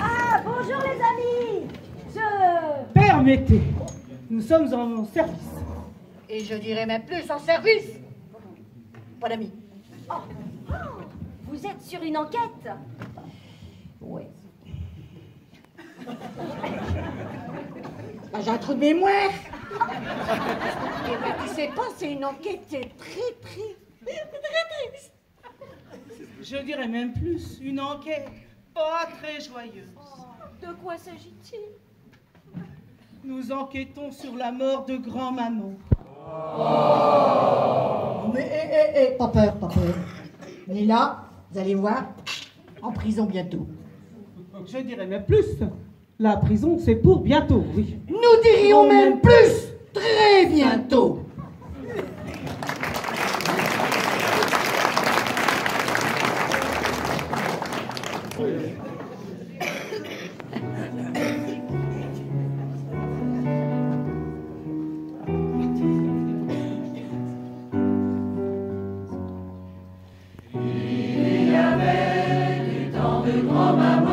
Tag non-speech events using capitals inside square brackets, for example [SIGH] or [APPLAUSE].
Ah, bonjour les amis Je... Permettez, nous sommes en service. Et je dirais même plus en service. Pas d'amis. Oh, oh, vous êtes sur une enquête? Oui. Bah, J'ai un trou de mémoire. [LAUGHS] pas, c'est une enquête très, très, très triste. Je dirais même plus, une enquête pas très joyeuse. De quoi s'agit-il? Nous enquêtons sur la mort de grand-maman. Mais, hé, hé, hé, pas peur, pas peur. Mais là, vous allez voir, en prison bientôt. Je dirais même plus, la prison c'est pour bientôt, oui. Nous dirions même plus, très bientôt. Amen.